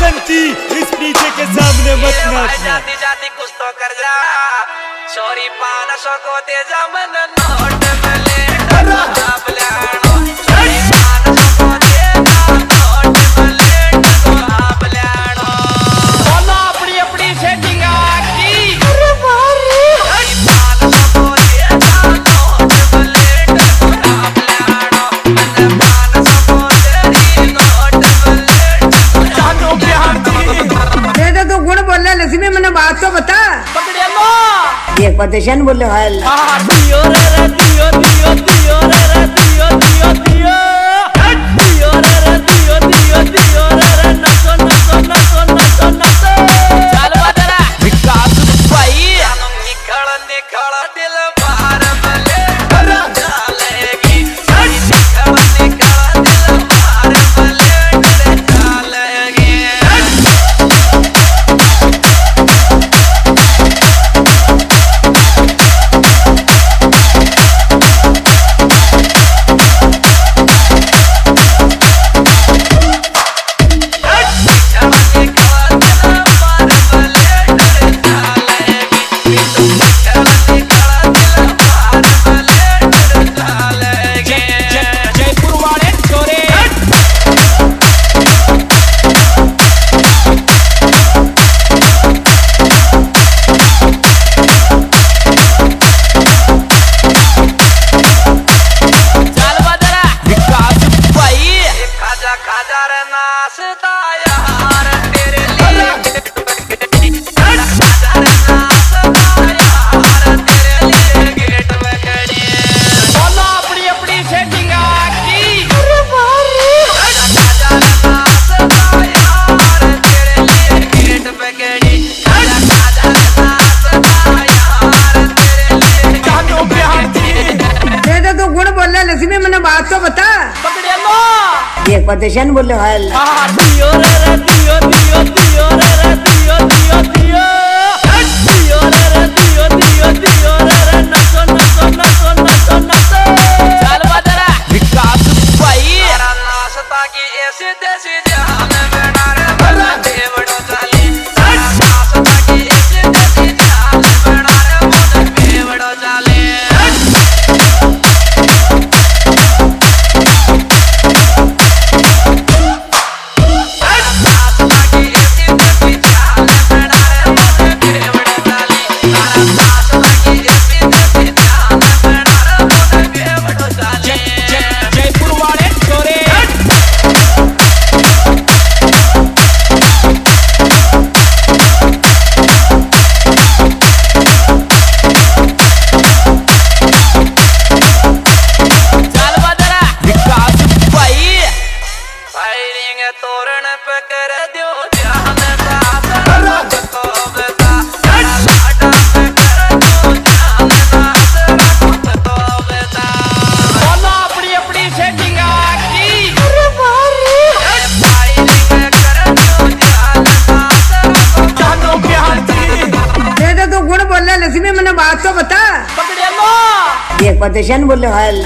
संती इस पीछे के सामने मत नाचना। जाती जाती कुछ तो कर जा। सॉरी पाना सको तेजा मन नोट में ले पतेशन बोले हाल हाँ, हाँ, दियो रे दियो दियो दियो रे दियो दियो दियो। কাজার নাচ एक पतेशन बोले हल। हाँ, हाँ, दियो रे दियो दियो दियो रे दियो दियो दियो दियो रे दियो दियो दियो रे नचो नचो नचो नचो नचो चल बजरा विकास भाई। नाश्ता की ऐसे देसी कसमे मैंने बात तो बता। पकड़े लो तो बोले हाल